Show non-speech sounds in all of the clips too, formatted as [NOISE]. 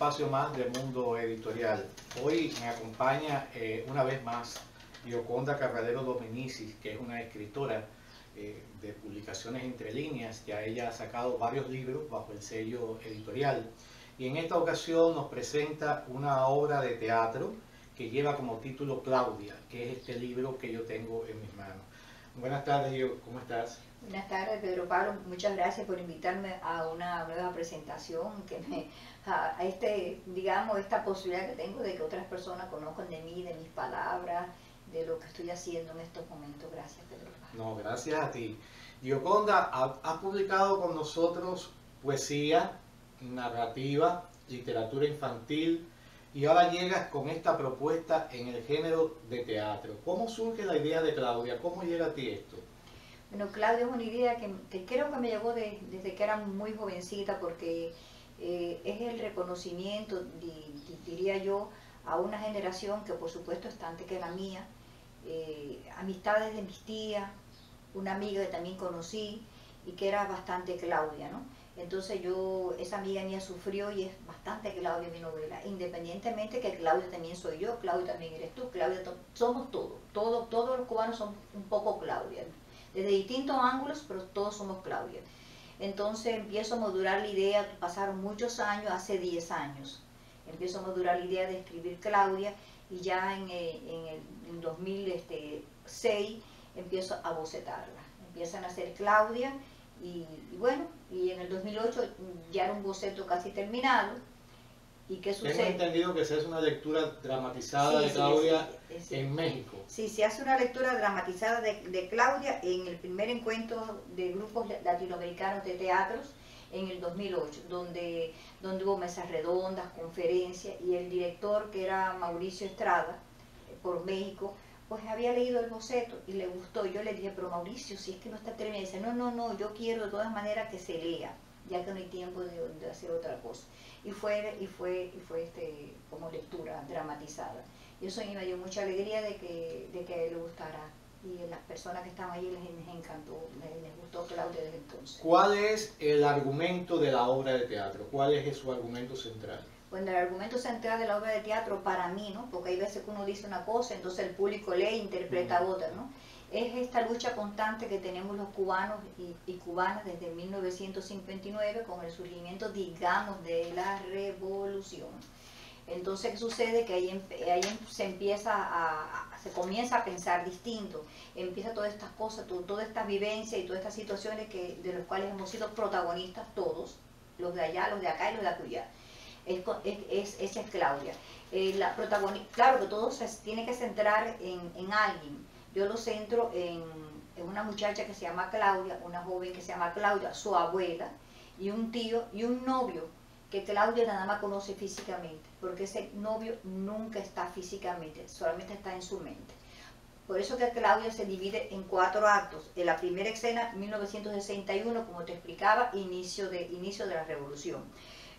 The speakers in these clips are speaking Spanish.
espacio más del mundo editorial. Hoy me acompaña eh, una vez más Gioconda Carradero Dominici, que es una escritora eh, de publicaciones entre líneas. Ya ella ha sacado varios libros bajo el sello editorial. Y en esta ocasión nos presenta una obra de teatro que lleva como título Claudia, que es este libro que yo tengo en mis manos. Buenas tardes, yo, ¿cómo estás? Buenas tardes, Pedro Pablo. Muchas gracias por invitarme a una nueva presentación, que me, a este, digamos, esta posibilidad que tengo de que otras personas conozcan de mí, de mis palabras, de lo que estoy haciendo en estos momentos. Gracias, Pedro Pablo. No, gracias a ti. Gioconda, has publicado con nosotros poesía, narrativa, literatura infantil, y ahora llegas con esta propuesta en el género de teatro. ¿Cómo surge la idea de Claudia? ¿Cómo llega a ti esto? Bueno, Claudia es una idea que, creo que me llegó desde que era muy jovencita porque eh, es el reconocimiento, diría yo, a una generación que por supuesto está antes que la mía, eh, amistades de mis tías, una amiga que también conocí y que era bastante Claudia, ¿no? Entonces yo, esa amiga mía sufrió y es bastante Claudia mi novela, independientemente que Claudia también soy yo, Claudia también eres tú, Claudia, somos todos, todo, todos los cubanos son un poco Claudia, desde distintos ángulos, pero todos somos Claudia. Entonces empiezo a modular la idea, pasaron muchos años, hace 10 años, empiezo a modular la idea de escribir Claudia y ya en, eh, el 2006 este, empiezo a bocetarla. Empiezan a hacer Claudia y, bueno, y en el 2008 ya era un boceto casi terminado. ¿Y qué sucede? Tengo entendido que se hace una lectura dramatizada de Claudia en México. Sí, se hace una lectura dramatizada de, Claudia en el primer encuentro de grupos latinoamericanos de teatros en el 2008, donde, donde hubo mesas redondas, conferencias, y el director, que era Mauricio Estrada, por México, pues había leído el boceto y le gustó. Yo le dije, pero Mauricio, si es que no está terminado, dice, no, no, no, yo quiero de todas maneras que se lea, ya que no hay tiempo de, hacer otra cosa. Y fue, y fue, y fue este, como lectura dramatizada. Y eso me dio mucha alegría de que, de que a él le gustara. Y las personas que estaban allí les, encantó, les, gustó Claudia desde entonces. ¿Cuál es el argumento de la obra de teatro? ¿Cuál es su argumento central? Bueno, el argumento central de la obra de teatro para mí, ¿no? Porque hay veces que uno dice una cosa, entonces el público lee e interpreta otra, ¿no? Es esta lucha constante que tenemos los cubanos y, cubanas desde 1959 con el surgimiento, digamos, de la revolución. Entonces, ¿qué sucede? Que ahí, ahí se empieza a, se comienza a pensar distinto, empieza todas estas cosas, toda esta vivencia y todas estas situaciones que, de las cuales hemos sido protagonistas todos, los de allá, los de acá y los de acullá es, es, esa es Claudia. Eh, la protagonista, claro que todo se tiene que centrar en, alguien. Yo lo centro en, una muchacha que se llama Claudia, una joven que se llama Claudia, su abuela, y un tío y un novio que Claudia nada más conoce físicamente, porque ese novio nunca está físicamente, solamente está en su mente. Por eso que Claudia se divide en cuatro actos. En la primera escena, 1961, como te explicaba, inicio de, inicio de la revolución.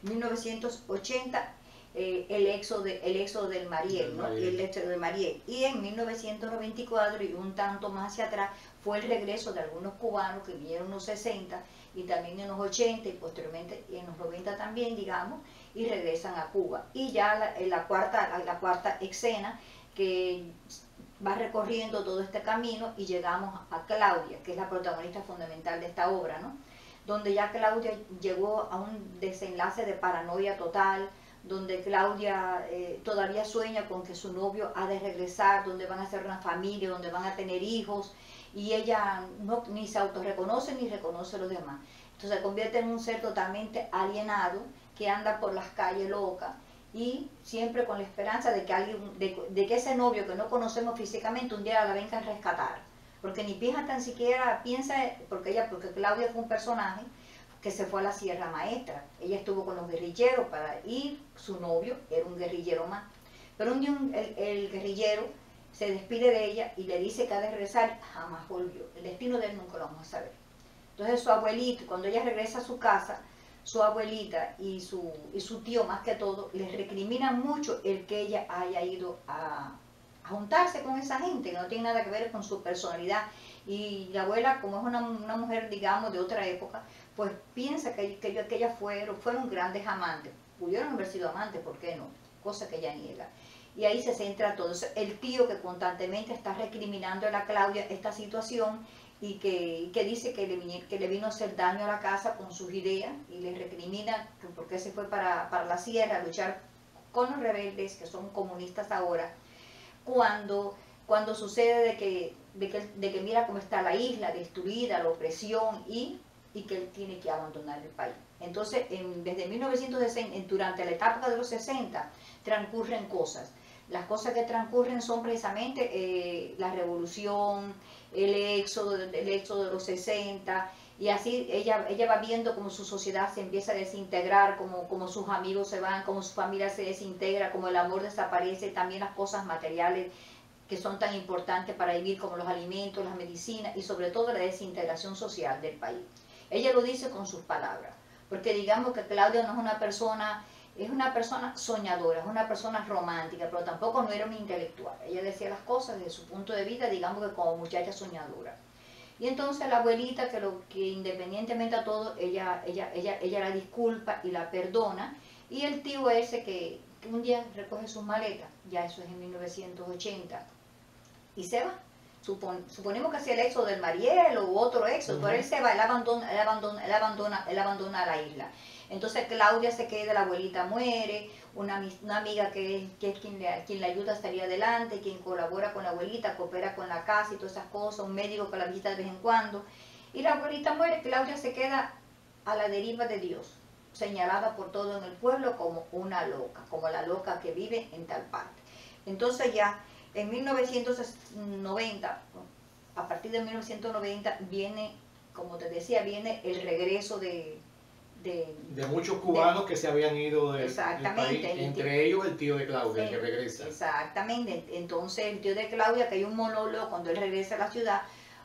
1980 eh, el, éxodo de, el éxodo del Mariel, ¿no? el éxodo de Mariel. Y en 1994 y un tanto más hacia atrás fue el regreso de algunos cubanos que vinieron en los 60 y también en los 80 y posteriormente en los 90 también, digamos, y regresan a Cuba. Y ya la, en la cuarta, la cuarta escena que va recorriendo todo este camino y llegamos a Claudia, que es la protagonista fundamental de esta obra, ¿no? donde ya Claudia llegó a un desenlace de paranoia total, donde Claudia eh, todavía sueña con que su novio ha de regresar, donde van a ser una familia, donde van a tener hijos, y ella no, ni se autorreconoce ni reconoce a los demás. Entonces se convierte en un ser totalmente alienado que anda por las calles loca y siempre con la esperanza de que, alguien, de, de que ese novio que no conocemos físicamente un día la venga a rescatar porque ni piensa tan siquiera, piensa, porque ella, porque Claudia fue un personaje que se fue a la Sierra Maestra, ella estuvo con los guerrilleros para ir, su novio era un guerrillero más, pero un día el, guerrillero se despide de ella y le dice que ha de regresar, jamás volvió, el destino de él nunca lo vamos a saber. Entonces su abuelito, cuando ella regresa a su casa, su abuelita y su, tío más que todo, le recriminan mucho el que ella haya ido a, juntarse con esa gente que no tiene nada que ver con su personalidad. Y la abuela, como es una, mujer, digamos, de otra época, pues piensa que, que, ellas fueron, fueron grandes amantes. pudieron haber sido amantes, ¿por qué no? Cosa que ella niega. Y ahí se centra todo. El tío que constantemente está recriminando a la Claudia esta situación y que, que dice que le, que le, vino a hacer daño a la casa con sus ideas y le recrimina porque se fue para, para la sierra a luchar con los rebeldes que son comunistas ahora, cuando, cuando sucede de que, de que, de que mira cómo está la isla destruida, la opresión y, y que él tiene que abandonar el país. Entonces, en, desde 1960, durante la etapa de los 60, transcurren cosas. Las cosas que transcurren son precisamente eh, la revolución, el éxodo, el éxodo de los 60, y así ella, ella va viendo cómo su sociedad se empieza a desintegrar, como, como sus amigos se van, como su familia se desintegra, como el amor desaparece, también las cosas materiales que son tan importantes para vivir como los alimentos, las medicinas y sobre todo la desintegración social del país. Ella lo dice con sus palabras, porque digamos que Claudia no es una persona, es una persona soñadora, es una persona romántica, pero tampoco no era una intelectual. Ella decía las cosas desde su punto de vista, digamos que como muchacha soñadora. Y entonces la abuelita, que, lo, que independientemente a todo, ella, ella, ella, ella la disculpa y la perdona. Y el tío ese que, un día recoge sus maletas, ya eso es en 1980, y se va. Suponemos que sea el éxodo del Mariel o otro éxodo, pero él se va, él abandona, él abandona, él abandona, él abandona la isla. Entonces Claudia se queda, la abuelita muere, una, una amiga que, que, es quien le, quien le ayuda a salir adelante, quien colabora con la abuelita, coopera con la casa y todas esas cosas, un médico que la visita de vez en cuando. Y la abuelita muere, Claudia se queda a la deriva de Dios, señalada por todo en el pueblo como una loca, como la loca que vive en tal parte. Entonces ya en 1990, a partir de 1990 viene, como te decía, viene el regreso de, de, muchos cubanos que se habían ido del, país, entre ellos el tío de Claudia, que regresa. Exactamente, entonces el tío de Claudia, que hay un monólogo cuando él regresa a la ciudad,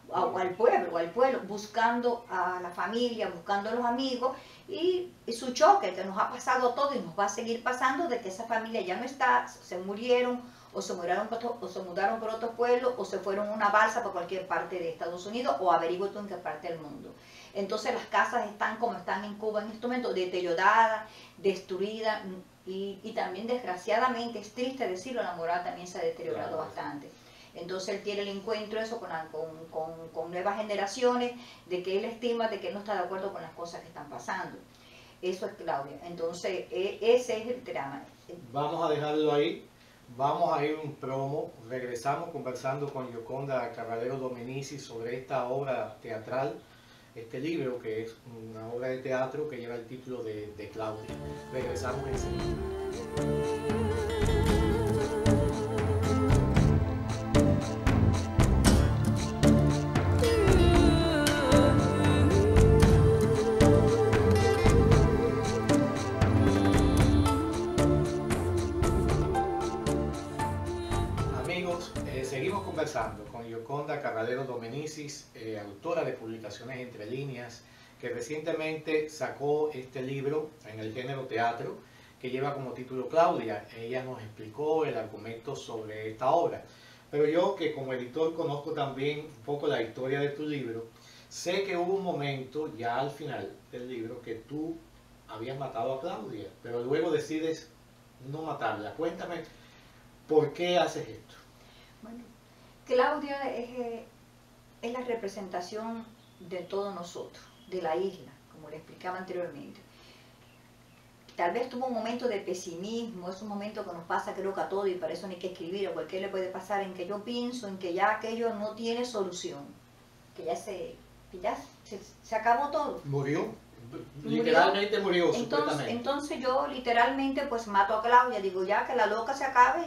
o al pueblo, al pueblo, buscando a la familia, buscando a los amigos, y, y, su choque, que nos ha pasado todo y nos va a seguir pasando, de que esa familia ya no está, se murieron, o se, mudaron o se mudaron por otro pueblo, o se fueron una balsa por cualquier parte de Estados Unidos, o averiguo tú en qué parte del mundo. Entonces las casas están como están en Cuba en este momento, deterioradas, destruidas y, también desgraciadamente, es triste decirlo, la moral también se ha deteriorado bastante. Entonces él tiene el encuentro eso con, con, con, nuevas generaciones, de que él estima de que él no está de acuerdo con las cosas que están pasando. Eso es Claudia. Entonces e, ese es el drama. Vamos a dejarlo ahí. Vamos a ir un promo. Regresamos conversando con Yoconda Caballero Dominici sobre esta obra teatral este libro, que es una obra de teatro que lleva el título de, de Claudia. Regresamos enseguida. Eh, autora de publicaciones entre líneas, que recientemente sacó este libro en el género teatro, que lleva como título Claudia. Ella nos explicó el argumento sobre esta obra. Pero yo que como editor conozco también un poco la historia de tu libro, sé que hubo un momento ya al final del libro que tú habías matado a Claudia, pero luego decides no matarla. Cuéntame, ¿por qué haces esto? Bueno, Claudia es, es la representación de todos nosotros, de la isla, como le explicaba anteriormente. Tal vez tuvo un momento de pesimismo, es un momento que nos pasa creo que a todos y para eso no hay que escribir, o cualquier le puede pasar en que yo pienso en que ya aquello no tiene solución, que ya se, ya se, acabó todo. Murió, literalmente murió. Entonces, entonces yo literalmente pues mato a Claudia, digo ya que la loca se acabe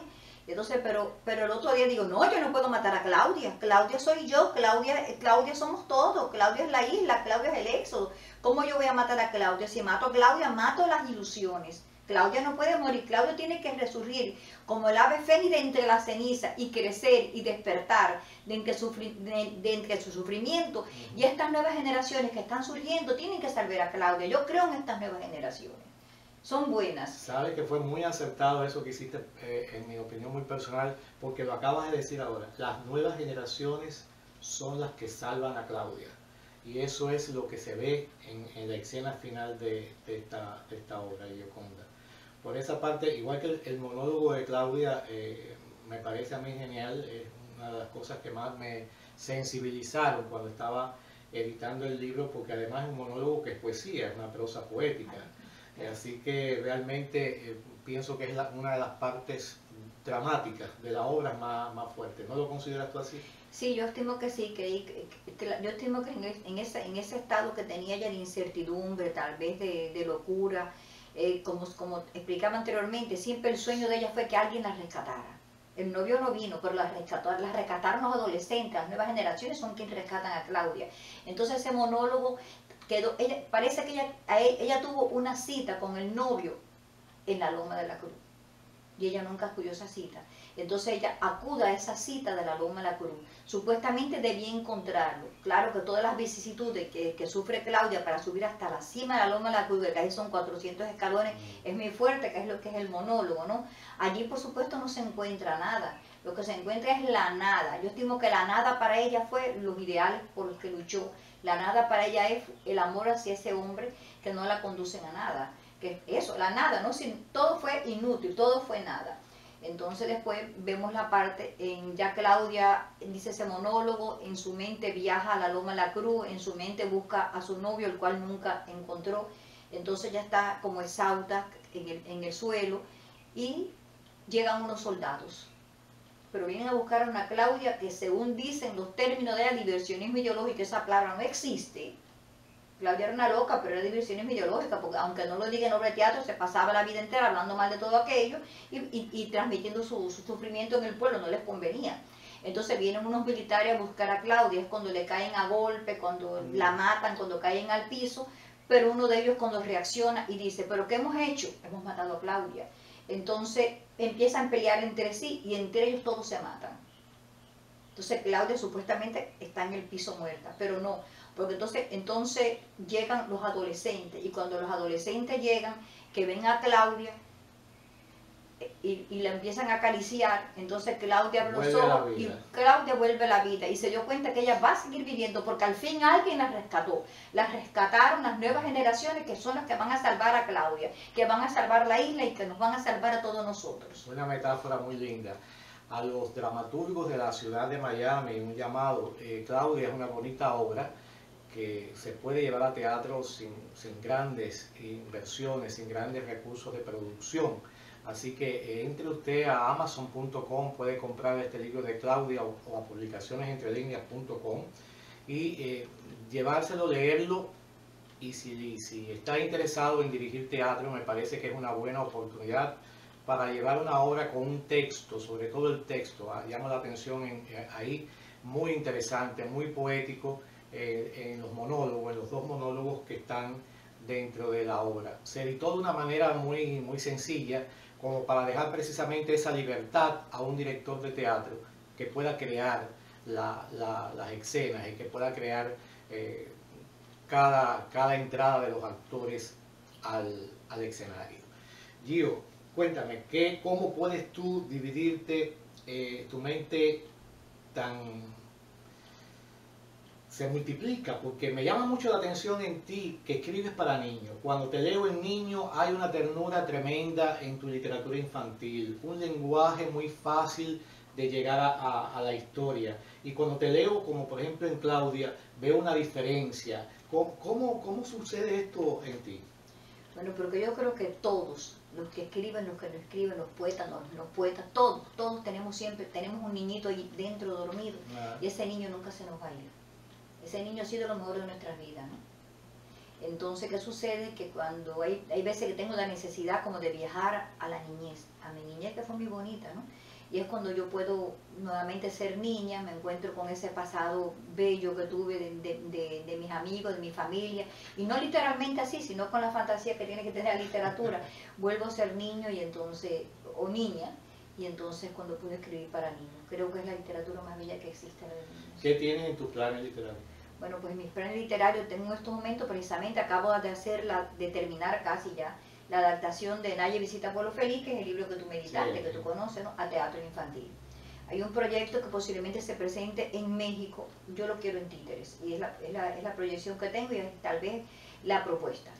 entonces, pero, pero el otro día digo, no, yo no puedo matar a Claudia. Claudia soy yo, Claudia, Claudia somos todos, Claudia es la isla, Claudia es el éxodo. ¿Cómo yo voy a matar a Claudia? Si mato a Claudia, mato las ilusiones. Claudia no puede morir, Claudia tiene que resurgir como el ave fénix de entre la ceniza y crecer y despertar de entre, de, su sufrimiento. Y estas nuevas generaciones que están surgiendo tienen que salvar a Claudia. Yo creo en estas nuevas generaciones son buenas. Sabes que fue muy acertado eso que hiciste, eh, en mi opinión muy personal, porque lo acabas de decir ahora. Las nuevas generaciones son las que salvan a Claudia. Y eso es lo que se ve en, la escena final de, esta, esta obra de Yoconda. por esa parte, igual que el, monólogo de Claudia, eh, me parece a mí genial, es una de las cosas que más me sensibilizaron cuando estaba editando el libro, porque además es un monólogo que es poesía, es una prosa poética. Así que realmente pienso que es una de las partes dramáticas de la obra más, más fuerte. ¿No lo consideras tú así? Sí, yo estimo que sí, que, yo estimo que en, ese, en ese estado que tenía ya de incertidumbre, tal vez de, locura, eh, como, como explicaba anteriormente, siempre el sueño de ella fue que alguien la rescatara. El novio no vino, pero la, rescató, la rescataron los adolescentes, las nuevas generaciones son quienes rescatan a Claudia. Entonces ese monólogo parece que ella, ella tuvo una cita con el novio en la Loma de la Cruz y ella nunca acudió a esa cita. Entonces ella acuda a esa cita de la Loma de la Cruz. Supuestamente debía encontrarlo. Claro que todas las vicisitudes que, que, sufre Claudia para subir hasta la cima de la Loma de la Cruz, que ahí son 400 escalones, es muy fuerte, que es lo que es el monólogo, ¿no? Allí, por supuesto, no se encuentra nada. Lo que se encuentra es la nada. Yo estimo que la nada para ella fue los ideales por los que luchó. La nada para ella es el amor hacia ese hombre que no la conducen a nada que eso, la nada, ¿no? Sin, todo fue inútil, todo fue nada. Entonces después vemos la parte en ya Claudia dice ese monólogo, en su mente viaja a la Loma de la Cruz, en su mente busca a su novio, el cual nunca encontró. Entonces ya está como exhausta en el, en el suelo y llegan unos soldados. Pero vienen a buscar a una Claudia que según dicen los términos de la diversionismo ideológico, esa palabra no existe, Claudia era una loca, pero era diversión ideológica, porque aunque no lo diga en obra de teatro, se pasaba la vida entera hablando mal de todo aquello y, transmitiendo su, sufrimiento en el pueblo, no les convenía. Entonces vienen unos militares a buscar a Claudia, es cuando le caen a golpe, cuando mm. la matan, cuando caen al piso, pero uno de ellos cuando reacciona y dice, pero ¿qué hemos hecho? Hemos matado a Claudia. Entonces empiezan a pelear entre sí y entre ellos todos se matan. Entonces Claudia supuestamente está en el piso muerta, pero no, porque entonces, entonces llegan los adolescentes y cuando los adolescentes llegan, que ven a Claudia y, la empiezan a acariciar, entonces Claudia abre los ojos y Claudia vuelve a la vida y se dio cuenta que ella va a seguir viviendo porque al fin alguien la rescató. La rescataron las nuevas generaciones que son las que van a salvar a Claudia, que van a salvar la isla y que nos van a salvar a todos nosotros. Una metáfora muy linda a los dramaturgos de la ciudad de Miami, un llamado, eh, Claudia es una bonita obra, que se puede llevar a teatro sin, grandes inversiones, sin grandes recursos de producción. Así que eh, entre usted a amazon.com, puede comprar este libro de Claudia o, a publicacionesentrelíneas.com y eh, llevárselo, leerlo. Y si, si está interesado en dirigir teatro, me parece que es una buena oportunidad para llevar una obra con un texto, sobre todo el texto, ah, llama la atención en, eh, ahí, muy interesante, muy poético, eh, en los monólogos, en los dos monólogos que están dentro de la obra. Se editó de una manera muy, muy sencilla, como para dejar precisamente esa libertad a un director de teatro que pueda crear las escenas y que pueda crear eh, cada, cada entrada de los actores al, al escenario. Gio, cuéntame, ¿qué, ¿cómo puedes tú dividirte eh, tu mente tan se multiplica, porque me llama mucho la atención en ti que escribes para niños. Cuando te leo en niño hay una ternura tremenda en tu literatura infantil, un lenguaje muy fácil de llegar a, la historia. Y cuando te leo, como por ejemplo en Claudia, veo una diferencia. ¿Cómo, cómo, sucede esto en ti? Bueno, porque yo creo que todos, los que escriben, los que no escriben, los poetas, los, los poetas, todos, todos tenemos siempre, tenemos un niñito ahí dentro dormido y ese niño nunca se nos va a ir ese niño ha sido lo mejor de nuestras vidas, ¿no? Entonces, ¿qué sucede? Que cuando hay, hay veces que tengo la necesidad como de viajar a la niñez, a mi niñez que fue muy bonita, ¿no? Y es cuando yo puedo nuevamente ser niña, me encuentro con ese pasado bello que tuve de, de, mis amigos, de mi familia, y no literalmente así, sino con la fantasía que tiene que tener la literatura. [LAUGHS] Vuelvo a ser niño y entonces, o niña, y entonces cuando pude escribir para niños. Creo que es la literatura más bella que existe en el ¿Qué tienes en tus planes literarios? Bueno, pues mis planes literarios tengo en estos momentos, precisamente acabo de hacer, la, de terminar casi ya, la adaptación de Naye Visita Pueblo Feliz, que es el libro que tú meditaste, que tú conoces, ¿no? a teatro infantil. Hay un proyecto que posiblemente se presente en México, yo lo quiero en títeres, y es la, es la, es la proyección que tengo y tal vez la propuesta,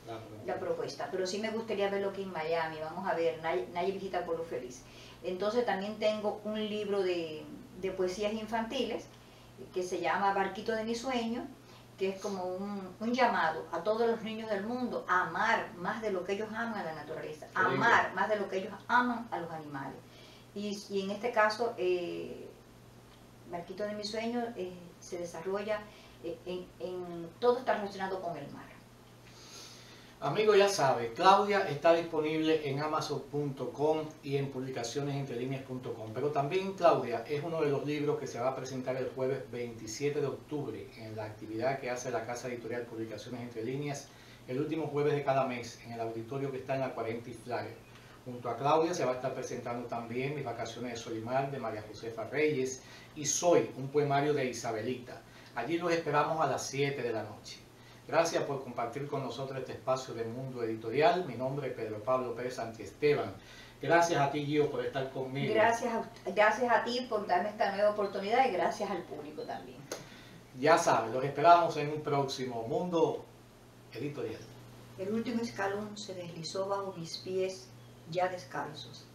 la, propuesta. Pero sí me gustaría verlo aquí en Miami, vamos a ver, nadie, visita por lo feliz. Entonces también tengo un libro de, de poesías infantiles que se llama Barquito de mi sueño, que es como un, llamado a todos los niños del mundo a amar más de lo que ellos aman a la naturaleza, amar más de lo que ellos aman a los animales. Y, en este caso, eh, Barquito de mi sueño eh, se desarrolla eh, en, todo está relacionado con el mar. Amigo, ya sabe, Claudia está disponible en amazon.com y en publicacionesentrelíneas.com. Pero también Claudia es uno de los libros que se va a presentar el jueves 27 de octubre en la actividad que hace la Casa Editorial Publicaciones Entre Líneas el último jueves de cada mes en el auditorio que está en la 40 y Flagger. Junto a Claudia se va a estar presentando también Mis vacaciones de Solimar de María Josefa Reyes y Soy, un poemario de Isabelita. Allí los esperamos a las 7 de la noche. Gracias por compartir con nosotros este espacio del mundo editorial. Mi nombre es Pedro Pablo Pérez Esteban. Gracias a ti, Gio, por estar conmigo. Gracias a, gracias a ti por darme esta nueva oportunidad y gracias al público también. Ya sabes, los esperamos en un próximo Mundo Editorial. El último escalón se deslizó bajo mis pies ya descalzos.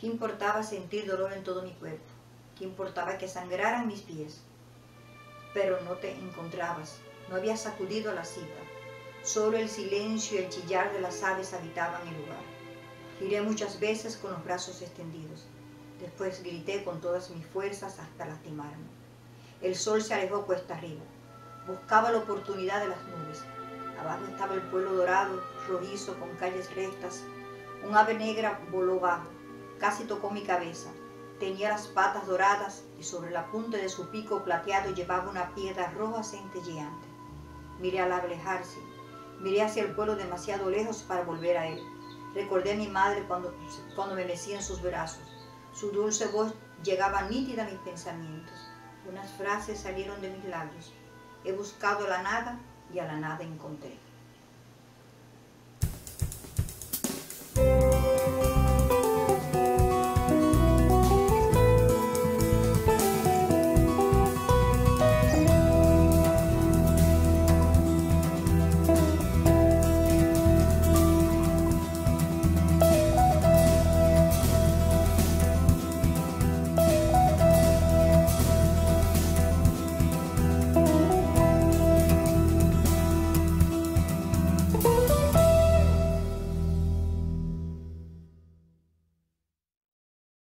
¿Qué importaba sentir dolor en todo mi cuerpo? ¿Qué importaba que sangraran mis pies? Pero no te encontrabas no había sacudido la cita. Solo el silencio y el chillar de las aves habitaban el lugar. Giré muchas veces con los brazos extendidos. Después grité con todas mis fuerzas hasta lastimarme. El sol se alejó cuesta arriba. Buscaba la oportunidad de las nubes. Abajo estaba el pueblo dorado, rojizo, con calles rectas. Un ave negra voló bajo. Casi tocó mi cabeza. Tenía las patas doradas y sobre la punta de su pico plateado llevaba una piedra roja centelleante. Miré al alejarse. Miré hacia el pueblo demasiado lejos para volver a él. Recordé a mi madre cuando, cuando me mecía en sus brazos. Su dulce voz llegaba nítida a mis pensamientos. Unas frases salieron de mis labios. He buscado la nada y a la nada encontré.